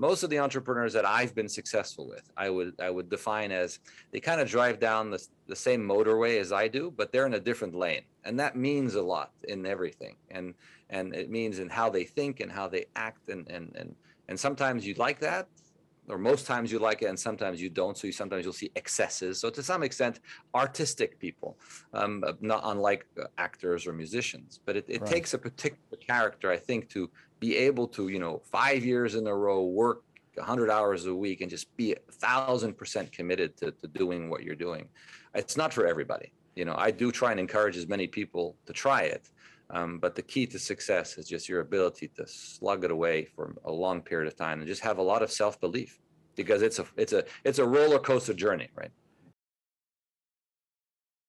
most of the entrepreneurs that I've been successful with, I would I would define as they kind of drive down the, the same motorway as I do, but they're in a different lane. And that means a lot in everything. And and it means in how they think and how they act and and and and sometimes you like that or most times you like it and sometimes you don't so you sometimes you'll see excesses so to some extent artistic people um, not unlike actors or musicians but it, it right. takes a particular character i think to be able to, you know, five years in a row work 100 hours a week and just be a thousand percent committed to, to doing what you're doing. It's not for everybody. You know, I do try and encourage as many people to try it. Um, but the key to success is just your ability to slug it away for a long period of time and just have a lot of self-belief because it's a it's a it's a roller coaster journey, right?